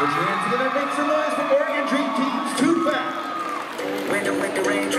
Put your hands together, make some noise for Oregon Dream Team's Too Fat. Winter, winter, rain,